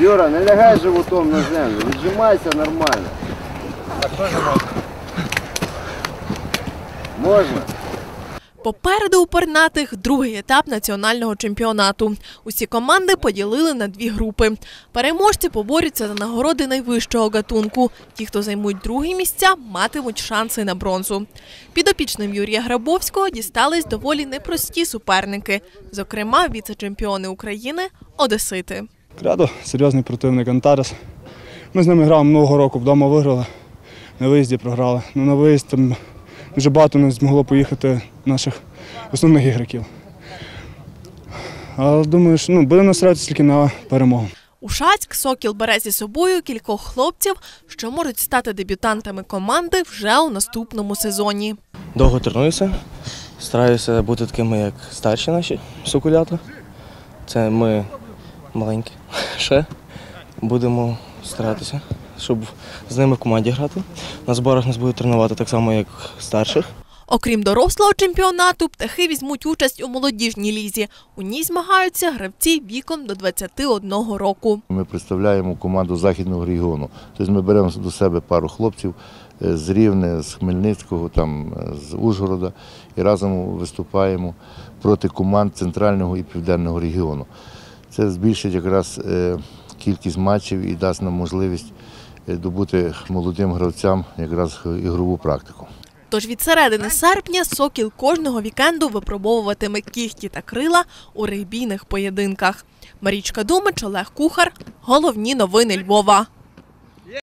Юра, не лягай животом на землю, віджимайся нормально. Можна? Попереду у пернатих другий етап національного чемпіонату. Усі команди поділили на дві групи. Переможці поборються за нагороди найвищого гатунку. Ті, хто займуть другі місця, матимуть шанси на бронзу. Підопічним Юрія Грабовського дістались доволі непрості суперники, зокрема віце-чемпіони України Одесити. Кредо серйозний противник Антарес. Ми з ними грали минулого року, вдома виграли, на виїзді програли. Ну, на виїзд там дуже багато не змогло поїхати наших основних ігроків. Але думаю, що ну, будемо настроїтися тільки на перемогу. У Шацьк Сокіл бере зі собою кількох хлопців, що можуть стати дебютантами команди вже у наступному сезоні. Довго тренуюся, стараюся бути такими, як старші наші соколята. Це ми маленькі ще. Будемо старатися, щоб з ними в команді грати. На зборах нас будуть тренувати так само, як старших. Окрім дорослого чемпіонату, птахи візьмуть участь у молодіжній лізі. У ній змагаються гравці віком до 21 року. Ми представляємо команду західного регіону. Тобто ми беремо до себе пару хлопців е, з Рівне, з Хмельницького, там, е, з Ужгорода і разом виступаємо проти команд центрального і південного регіону. Це збільшить якраз е, кількість матчів і дасть нам можливість е, добути молодим гравцям якраз ігрову практику. Тож від середини серпня Сокіл кожного вікенду випробовуватиме кіхті та крила у регбійних поєдинках. Марічка Думич, Олег Кухар. Головні новини Львова.